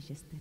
Děkuji,